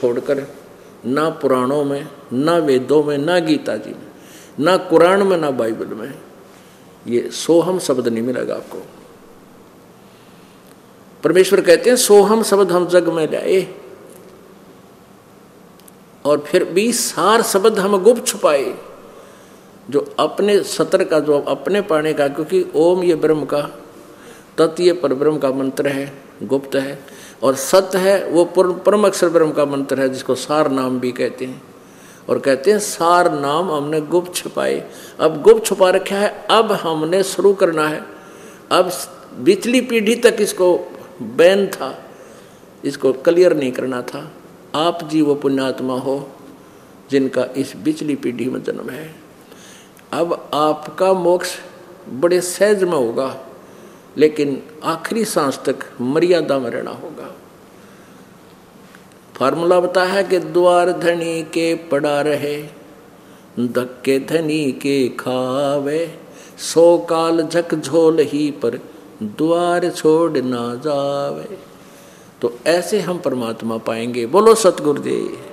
छोड़कर, ना पुराणों में, ना वेदों में, ना गीता जी में, ना कुरान में, ना बाइबल में, ये सोहम शब्द नहीं मिलेगा आपको। परमेश्वर कहते हैं, सोहम शब्द हम जग में लाए, और फिर भी सार शब्द हम गुप्त छुपाए, जो अपने सत्र का, जो अपने पाने का, क्योंकि ओम ये ब्रह्म का तत् ये पर ब्रह्म का मंत्र है। गुप्त है और सत्य है, वो पूर्ण परम अक्षर ब्रह्म का मंत्र है, जिसको सार नाम भी कहते हैं। और कहते हैं, सार नाम हमने गुप्त छुपाए। अब गुप्त छुपा रखा है, अब हमने शुरू करना है। अब बिचली पीढ़ी तक इसको बैन था, इसको क्लियर नहीं करना था। आप जी वो पुण्यात्मा हो, जिनका इस बिचली पीढ़ी में जन्म है। अब आपका मोक्ष बड़े सहज में होगा। लेकिन आखिरी सांस तक मर्यादा में रहना होगा। फार्मूला बताया है कि द्वार धनी के पड़ा रहे, धक्के धनी के खावे, सो काल झकझोल ही पर द्वार छोड़ ना जावे। तो ऐसे हम परमात्मा पाएँगे। बोलो सतगुरुदेव।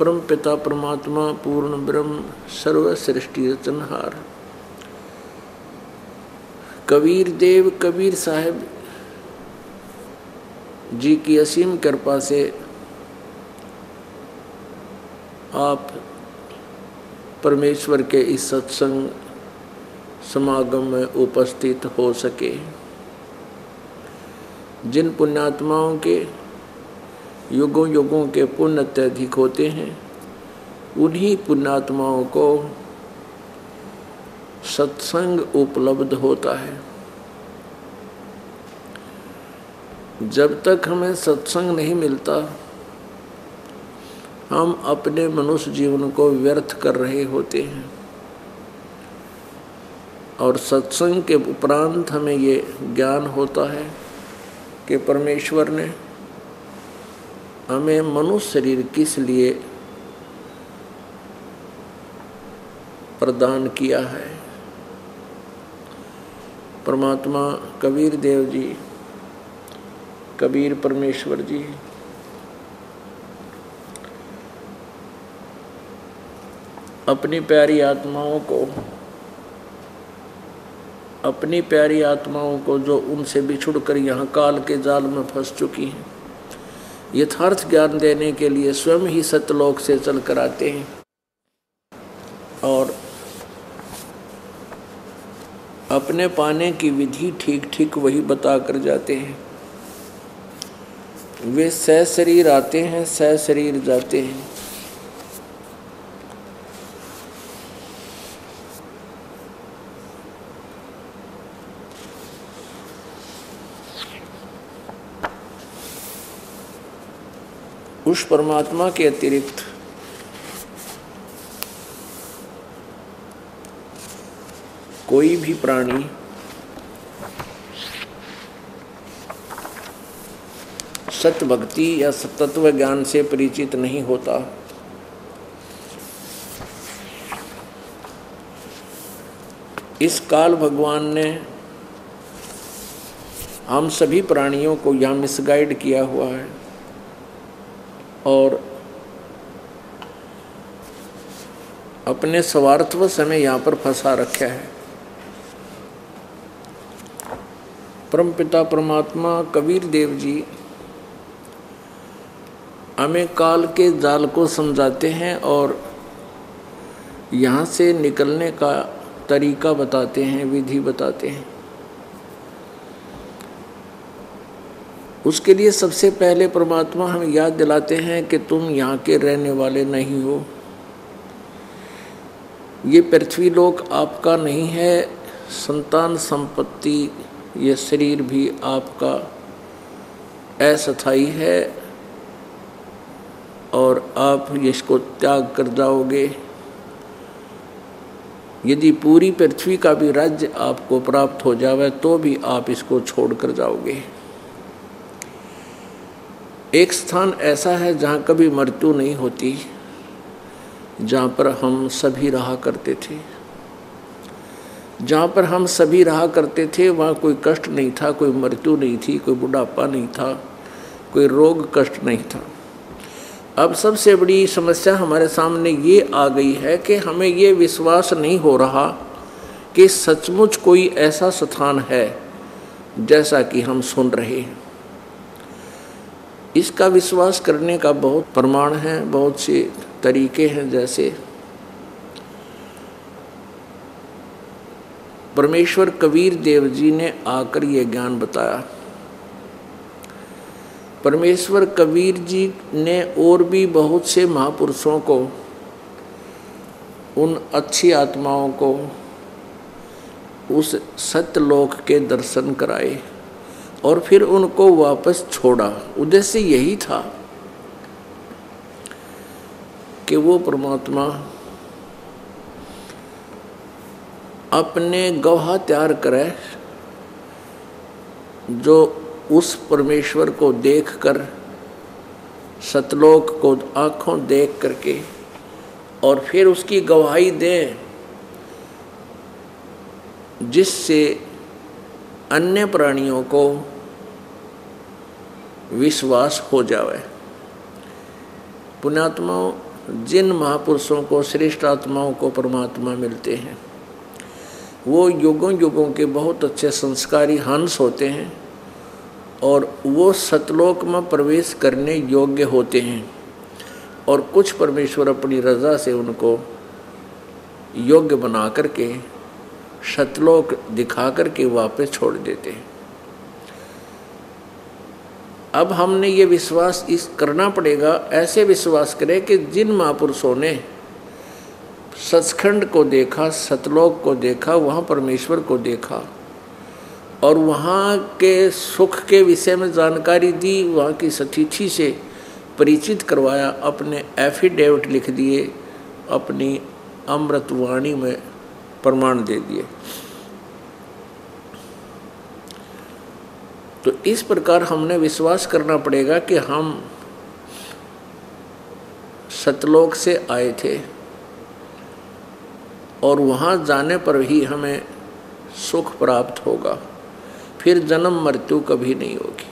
परम पिता परमात्मा पूर्ण ब्रह्म सर्व सृष्टि कबीर देव कबीर साहब जी की असीम कृपा से आप परमेश्वर के इस सत्संग समागम में उपस्थित हो सके। जिन पुण्यात्माओं के युगों युगों के पुण्य अत्यधिक होते हैं। उन्हीं पुण्यात्माओं को सत्संग उपलब्ध होता है। जब तक हमें सत्संग नहीं मिलता, हम अपने मनुष्य जीवन को व्यर्थ कर रहे होते हैं। और सत्संग के उपरांत हमें ये ज्ञान होता है कि परमेश्वर ने हमें मनुष्य शरीर किस लिए प्रदान किया है? परमात्मा कबीर देव जी, कबीर परमेश्वर जी, अपनी प्यारी आत्माओं को, अपनी प्यारी आत्माओं को जो उनसे बिछुड़ कर यहाँ काल के जाल में फंस चुकी हैं। यथार्थ ज्ञान देने के लिए स्वयं ही सतलोक से चल कर आते हैं। और अपने पाने की विधि ठीक ठीक वही बता कर जाते हैं। वे सह शरीर आते हैं, सह शरीर जाते हैं। उस परमात्मा के अतिरिक्त। कोई भी प्राणी सत्य भक्ति या सतत्व ज्ञान से परिचित नहीं होता। इस काल भगवान ने हम सभी प्राणियों को यहाँ मिसगाइड किया हुआ है। और अपने स्वार्थव समय यहाँ पर फंसा रखा है। परम पिता परमात्मा, कबीर देव जी हमें काल के जाल को समझाते हैं और यहाँ से निकलने का तरीका बताते हैं, विधि बताते हैं। उसके लिए सबसे पहले परमात्मा हमें याद दिलाते हैं कि तुम यहाँ के रहने वाले नहीं हो। ये पृथ्वी लोक आपका नहीं है, संतान संपत्ति, ये शरीर भी आपका अस्थाई है और आप इसको त्याग कर जाओगे। यदि पूरी पृथ्वी का भी राज्य आपको प्राप्त हो जावे तो भी आप इसको छोड़ कर जाओगे। एक स्थान ऐसा है जहाँ कभी मृत्यु नहीं होती, जहाँ पर हम सभी रहा करते थे। जहाँ पर हम सभी रहा करते थे, वहाँ कोई कष्ट नहीं था, कोई मृत्यु नहीं थी, कोई बुढ़ापा नहीं था, कोई रोग कष्ट नहीं था। अब सबसे बड़ी समस्या हमारे सामने ये आ गई है कि हमें ये विश्वास नहीं हो रहा कि सचमुच कोई ऐसा स्थान है जैसा कि हम सुन रहे हैं। इसका विश्वास करने का बहुत प्रमाण है, बहुत से तरीके हैं जैसे परमेश्वर कबीर देव जी ने आकर ये ज्ञान बताया। परमेश्वर कबीर जी ने और भी बहुत से महापुरुषों को, उन अच्छी आत्माओं को उस सत्यलोक के दर्शन कराए। और फिर उनको वापस छोड़ा। उद्देश्य यही था कि वो परमात्मा अपने गवाह तैयार करे, जो उस परमेश्वर को देखकर, सतलोक को आँखों देख करके और फिर उसकी गवाही दें, जिससे अन्य प्राणियों को विश्वास हो जावे। पुण्यात्माओं, जिन महापुरुषों को, श्रेष्ठ आत्माओं को परमात्मा मिलते हैं, वो युगों युगों के बहुत अच्छे संस्कारी हंस होते हैं और वो सतलोक में प्रवेश करने योग्य होते हैं और कुछ परमेश्वर अपनी रजा से उनको योग्य बना करके सतलोक दिखा करके वापस छोड़ देते हैं। अब हमने ये विश्वास इस करना पड़ेगा, ऐसे विश्वास करें कि जिन महापुरुषों ने सचखंड को देखा, सतलोक को देखा, वहाँ परमेश्वर को देखा, और वहाँ के सुख के विषय में जानकारी दी, वहाँ की सतिथि से परिचित करवाया, अपने एफिडेविट लिख दिए, अपनी अमृतवाणी में प्रमाण दे दिए। तो इस प्रकार हमने विश्वास करना पड़ेगा कि हम सतलोक से आए थे और वहाँ जाने पर ही हमें सुख प्राप्त होगा। फिर जन्म मृत्यु कभी नहीं होगी।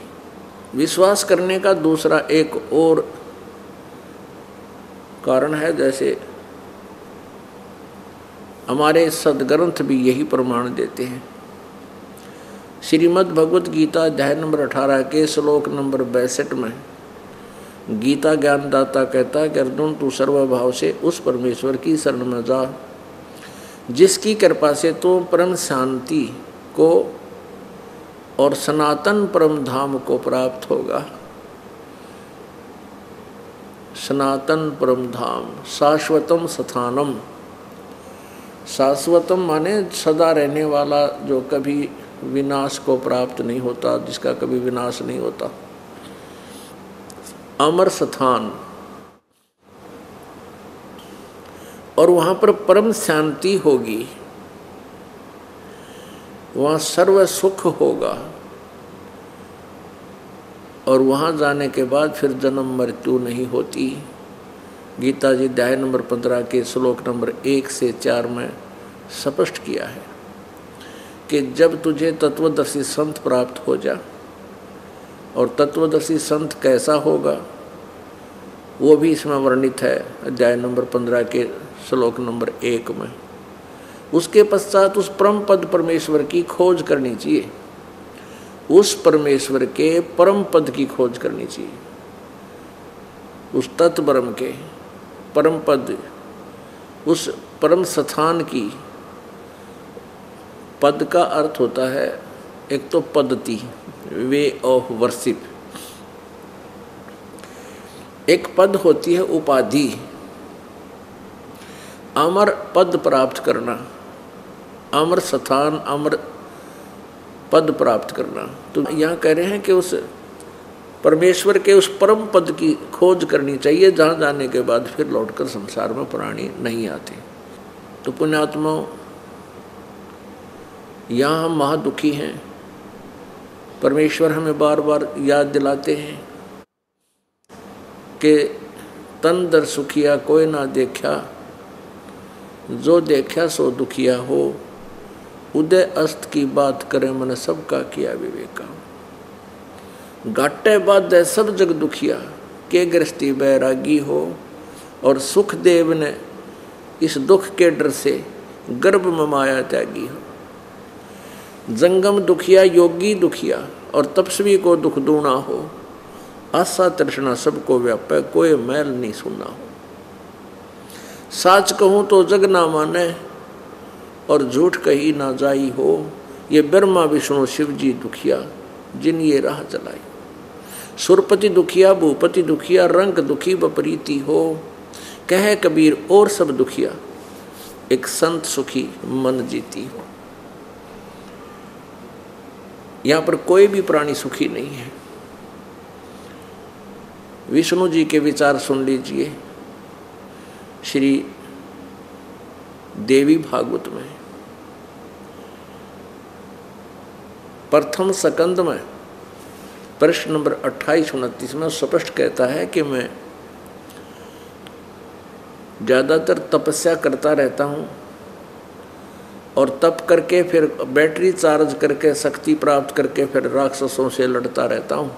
विश्वास करने का दूसरा एक और कारण है, जैसे हमारे सदग्रंथ भी यही प्रमाण देते हैं। श्रीमद् भगवत गीता अध्याय नंबर अठारह के श्लोक नंबर बैसठ में गीता ज्ञानदाता कहता है कि अर्जुन तू सर्वभाव से उस परमेश्वर की शरण में जा, जिसकी कृपा से तो परम शांति को और सनातन परम धाम को प्राप्त होगा। सनातन परम धाम, शाश्वतम स्थानम शाश्वतम माने सदा रहने वाला जो कभी विनाश को प्राप्त नहीं होता, जिसका कभी विनाश नहीं होता। अमर स्थान। और वहाँ पर परम शांति होगी। वहाँ सर्व सुख होगा। और वहाँ जाने के बाद फिर जन्म मृत्यु नहीं होती। गीता जी अध्याय नंबर पंद्रह के श्लोक नंबर एक से चार में स्पष्ट किया है कि जब तुझे तत्वदर्शी संत प्राप्त हो जा, और तत्वदर्शी संत कैसा होगा, वो भी इसमें वर्णित है अध्याय नंबर पंद्रह के श्लोक नंबर एक में। उसके पश्चात उस परम पद परमेश्वर की खोज करनी चाहिए। उस परमेश्वर के परम पद की खोज करनी चाहिए। उस तत्परम के परम पद उस परम स्थान की पद का अर्थ होता है, एक तो पद्धति, वे ऑफ़ वर्शिप। एक पद होती है उपाधि, अमर पद प्राप्त करना, अमर स्थान, अमर पद प्राप्त करना। तो यहाँ कह रहे हैं कि उस परमेश्वर के उस परम पद की खोज करनी चाहिए, जहाँ जाने के बाद फिर लौटकर संसार में प्राणी नहीं आते। तो पुण्यात्मा, यहाँ हम महादुखी हैं। परमेश्वर हमें बार बार याद दिलाते हैं कि तन दर सुखिया कोई ना देखा, जो देखा सो दुखिया हो। उदय अस्त की बात करें मन सबका किया विवेका। गाटे बाद सब जग दुखिया, के गृहस्थी बैरागी हो? और सुखदेव ने इस दुख के डर से गर्भ में माया त्यागी हो। जंगम दुखिया, योगी दुखिया, और तपस्वी को दुख दूना हो। आशा तृष्णा सबको व्यापक कोई मैल नहीं सुना हो। साच कहूँ तो जग ना माने, और झूठ कही ना जाई हो। ये ब्रह्मा, विष्णु शिव जी दुखिया, जिन ये राह चलाई सुरपति दुखिया, भूपति दुखिया, रंग दुखी बपरीति हो। कह कबीर, और सब दुखिया, एक संत सुखी मन जीती हो। यहाँ पर कोई भी प्राणी सुखी नहीं है। विष्णु जी के विचार सुन लीजिए। श्री देवी भागवत में, प्रथम सकंद में प्रश्न नंबर अट्ठाईस उनतीस में स्पष्ट कहता है कि मैं ज़्यादातर तपस्या करता रहता हूँ और तप करके फिर बैटरी चार्ज करके, शक्ति प्राप्त करके फिर राक्षसों से लड़ता रहता हूँ।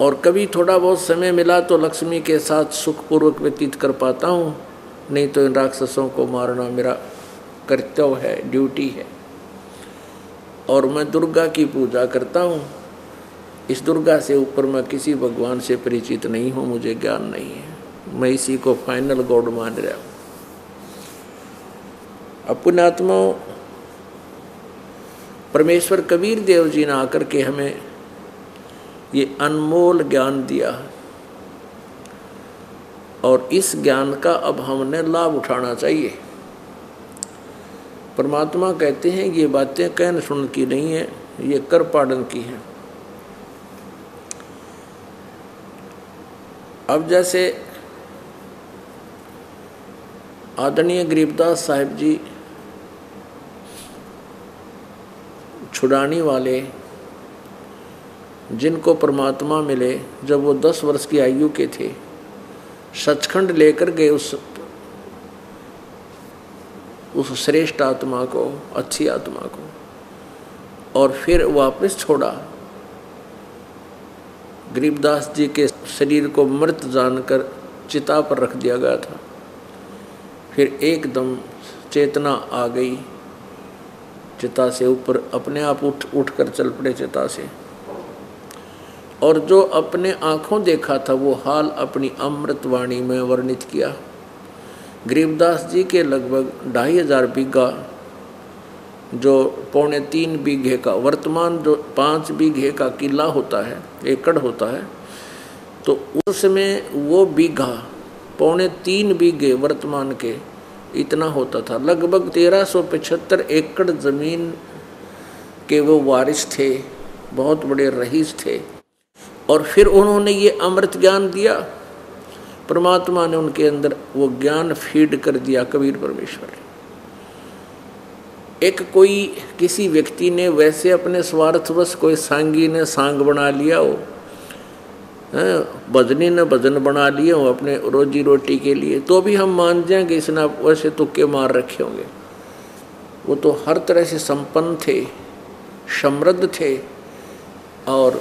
और कभी थोड़ा बहुत समय मिला तो लक्ष्मी के साथ सुखपूर्वक व्यतीत कर पाता हूँ, नहीं तो इन राक्षसों को मारना मेरा कर्तव्य है, ड्यूटी है। और मैं दुर्गा की पूजा करता हूँ। इस दुर्गा से ऊपर मैं किसी भगवान से परिचित नहीं हूँ, मुझे ज्ञान नहीं है। मैं इसी को फाइनल गॉड मान रहा हूँ। अपनात्मा परमेश्वर कबीर देव जी ने आकर के हमें ये अनमोल ज्ञान दिया और इस ज्ञान का अब हमने लाभ उठाना चाहिए। परमात्मा कहते हैं ये बातें कहन सुन की नहीं है, ये कर पाड़न की है। अब जैसे आदरणीय गरीबदास साहिब जी छुड़ाने वाले, जिनको परमात्मा मिले, जब वो दस वर्ष की आयु के थे, सचखंड लेकर गए उस उस श्रेष्ठ आत्मा को, अच्छी आत्मा को, और फिर वापस छोड़ा। गरीबदास जी के शरीर को मृत जानकर चिता पर रख दिया गया था। फिर एकदम चेतना आ गई। चिता से ऊपर अपने आप उठ उठ कर चल पड़े चिता से। और जो अपने आँखों देखा था, वो हाल अपनी अमृतवाणी में वर्णित किया। गरीबदास जी के लगभग ढाई हज़ार बीघा, जो पौने तीन बीघे का, वर्तमान जो पाँच बीघे का किला होता है, एकड़ होता है तो उसमें वो बीघा पौने तीन बीघे वर्तमान के इतना होता था। लगभग तेरह सौ पचहत्तर एकड़ ज़मीन के वो वारिस थे, बहुत बड़े रईस थे। और फिर उन्होंने ये अमृत ज्ञान दिया परमात्मा ने उनके अंदर वो ज्ञान फ़ीड कर दिया कबीर परमेश्वर। एक कोई किसी व्यक्ति ने वैसे अपने स्वार्थवश कोई सांगी ने सांग बना लिया हो भजनी ने भजन बना लिए हो अपने रोजी रोटी के लिए तो भी हम मान जाएँगे इसने वैसे तुक्के मार रखे होंगे। वो तो हर तरह से संपन्न थे, समृद्ध थे और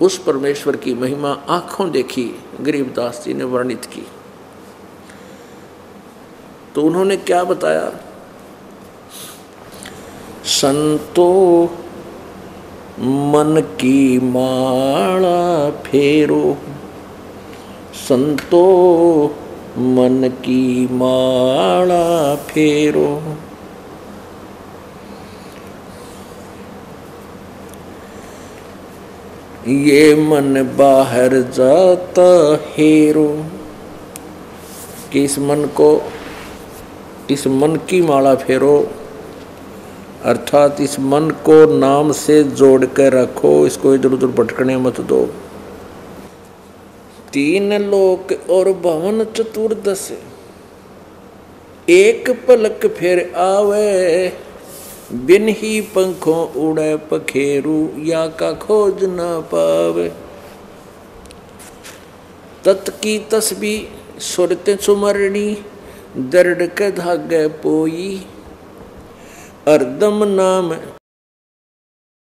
उस परमेश्वर की महिमा आँखों देखी गरीबदास जी ने वर्णित की। तो उन्होंने क्या बताया? संतो मन की माला फेरो। संतो मन की माला फेरो। ये मन बाहर जाता हेरो। कि इस मन को, इस मन की माला फेरो। अर्थात इस मन को नाम से जोड़ कर रखो, इसको इधर उधर भटकने मत दो। तीन लोक और भवन चतुर्दश। एक पलक फिर आवे। बिन ही पंखों उड़े पखेरु या का खोज न पावे। तत् की तस्बी सुरत सुमरणी, दर्द के धागे पोई। अर्दम नाम